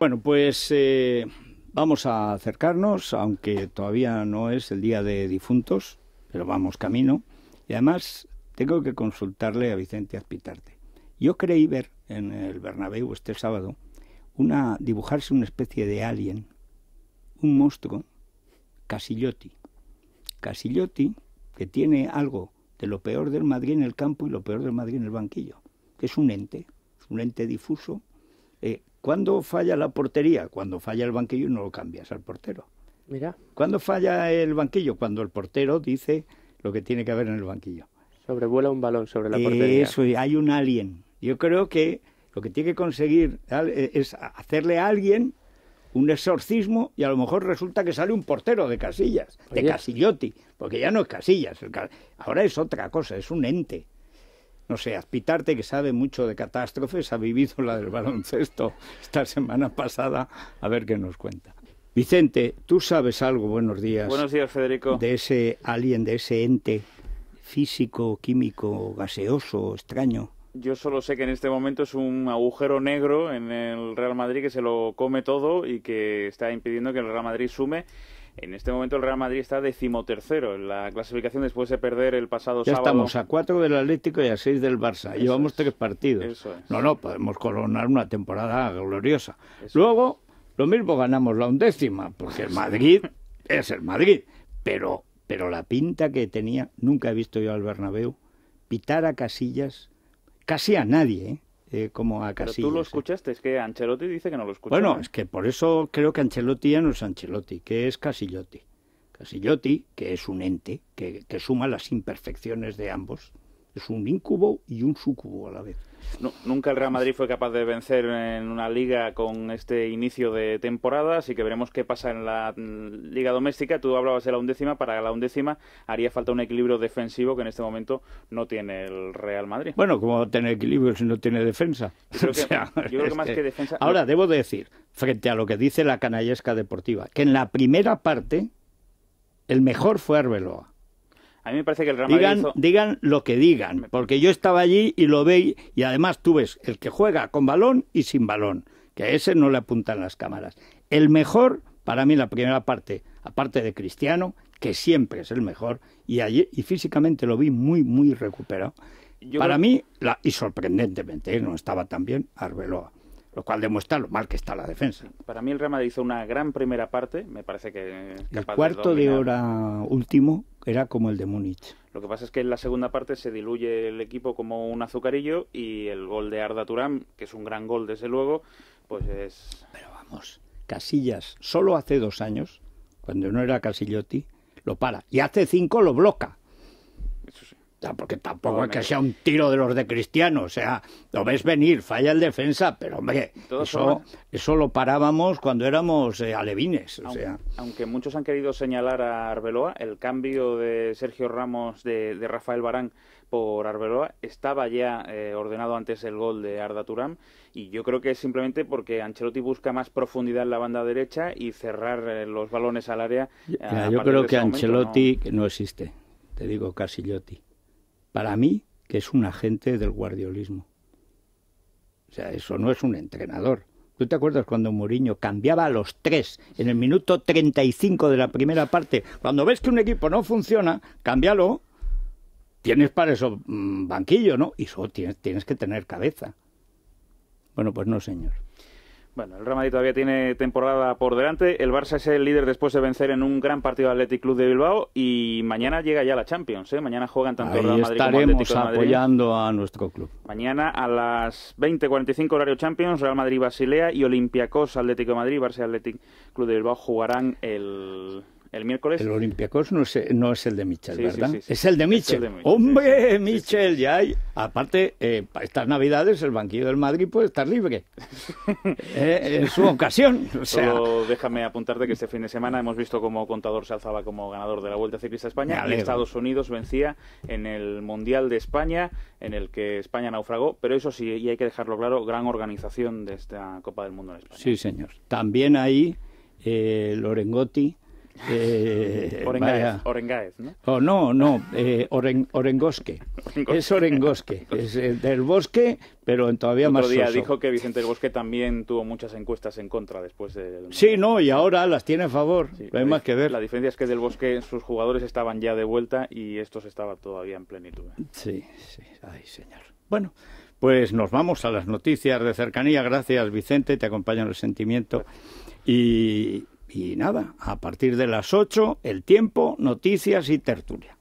Bueno, pues eh, vamos a acercarnos, aunque todavía no es el día de difuntos, pero vamos camino. Y además tengo que consultarle a Vicente Azpitarte. Yo creí ver en el Bernabéu este sábado una dibujarse una especie de alien, un monstruo, Casillotti. Casillotti, que tiene algo de lo peor del Madrid en el campo y lo peor del Madrid en el banquillo, que es un ente, un ente difuso. Eh, ¿Cuándo falla la portería? Cuando falla el banquillo no lo cambias al portero. Mira. ¿Cuándo falla el banquillo? Cuando el portero dice lo que tiene que haber en el banquillo. Sobrevuela un balón sobre la portería. Eso, hay un alien. Yo creo que lo que tiene que conseguir es hacerle a alguien un exorcismo y a lo mejor resulta que sale un portero de Casillas, de Casillotti, porque ya no es Casillas, ahora es otra cosa, es un ente. No sé, Aspitarte, que sabe mucho de catástrofes, ha vivido la del baloncesto esta semana pasada, a ver qué nos cuenta. Vicente, tú sabes algo, buenos días. Buenos días, Federico. De ese alien, de ese ente físico, químico, gaseoso, extraño. Yo solo sé que en este momento es un agujero negro en el Real Madrid que se lo come todo y que está impidiendo que el Real Madrid sume. En este momento el Real Madrid está decimotercero en la clasificación después de perder el pasado ya sábado. estamos a cuatro del Atlético y a seis del Barça. Llevamos tres partidos. No, no, podemos coronar una temporada gloriosa. Luego, lo mismo ganamos la undécima, porque el Madrid es el Madrid. Pero, pero la pinta que tenía, nunca he visto yo al Bernabéu, pitar a Casillas casi a nadie, ¿eh? Eh, como a Casillas. Pero tú lo escuchaste, es que Ancelotti dice que no lo escuchó. Bueno, es que por eso creo que Ancelotti ya no es Ancelotti, que es Casillotti. Casillotti, que es un ente, que, que suma las imperfecciones de ambos, es un incubo y un sucubo a la vez nunca el Real Madrid fue capaz de vencer en una liga con este inicio de temporada, así que veremos qué pasa en la liga doméstica. Tú hablabas de la undécima, para la undécima haría falta un equilibrio defensivo que en este momento no tiene el Real Madrid. Bueno, ¿cómo va a tener equilibrio si no tiene defensa? Yo creo que, más que defensa... Ahora, debo decir, frente a lo que dice la canallesca deportiva, que en la primera parte el mejor fue Arbeloa. A mí me parece que el Real Madrid digan, lo que digan, porque yo estaba allí y lo veí, y además tú ves el que juega con balón y sin balón, que a ese no le apuntan las cámaras. El mejor, para mí, la primera parte, aparte de Cristiano, que siempre es el mejor, y, allí, y físicamente lo vi muy, muy recuperado. para mí, la, y sorprendentemente, no estaba tan bien Arbeloa lo cual demuestra lo mal que está la defensa. Para mí el Real Madrid hizo una gran primera parte, me parece que... El cuarto de, hora último era como el de Múnich. Lo que pasa es que en la segunda parte se diluye el equipo como un azucarillo y el gol de Arda Turán, que es un gran gol desde luego, pues es... Pero vamos, Casillas, solo hace dos años, cuando no era Casillotti, lo para. Y hace cinco lo bloca. Porque tampoco es que sea un tiro de los de Cristiano, o sea, lo ves venir, falla el defensa, pero hombre, eso, eso lo parábamos cuando éramos eh, alevines, o aunque, sea. Aunque muchos han querido señalar a Arbeloa, el cambio de Sergio Ramos de, Rafael Barán por Arbeloa estaba ya eh, ordenado antes el gol de Arda Turán y yo creo que es simplemente porque Ancelotti busca más profundidad en la banda derecha y cerrar eh, los balones al área. yo creo que Ancelotti ¿no? no existe, te digo Casillotti para mí, que es un agente del guardiolismo. O sea, eso no es un entrenador. ¿Tú te acuerdas cuando Mourinho cambiaba a los tres en el minuto 35 de la primera parte? Cuando ves que un equipo no funciona, cámbialo. Tienes para eso mm, banquillo, ¿no? Y eso tienes, tienes que tener cabeza. Bueno, pues no, señor. Bueno, el Real Madrid todavía tiene temporada por delante. El Barça es el líder después de vencer en un gran partido al Athletic Club de Bilbao y mañana llega ya la Champions. ¿eh? Mañana juegan tanto el Real Madrid como Atlético de Madrid. apoyando a nuestro club. Mañana a las 20:45 horario Champions, Real Madrid Basilea y Olympiacos Atlético de Madrid, Barça Athletic Club de Bilbao jugarán el el miércoles. El Olympiacos no es, no es el de Michel, ¿verdad? es el de Michel. ¡Hombre, Michel! Ya hay. Aparte, eh, para estas Navidades el banquillo del Madrid puede estar libre. eh, en su ocasión. O sea... Solo déjame apuntarte que este fin de semana hemos visto cómo Contador se alzaba como ganador de la Vuelta Ciclista a España Estados Unidos vencía en el Mundial de España, en el que España naufragó. Pero eso sí, y hay que dejarlo claro, gran organización de esta Copa del Mundo en España. Sí, señor. También ahí eh, Lorengotti Eh, Orengáez, ¿no? Oh, no, no, eh, Orengosque. Es Orengosque, es del bosque, pero todavía Otro más día dijo que Vicente del Bosque también tuvo muchas encuestas en contra después de... Sí, no, y ahora las tiene a favor, no hay más que ver. La diferencia es que del Bosque sus jugadores estaban ya de vuelta y estos estaban todavía en plenitud. ¿eh? Sí, sí, ay señor. Bueno, pues nos vamos a las noticias de cercanía. Gracias, Vicente, te acompaña en el sentimiento. Y, y nada, a partir de las 8, el tiempo, noticias y tertulia.